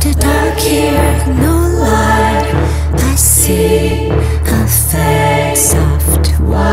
the dark here, no light. I see a face soft white.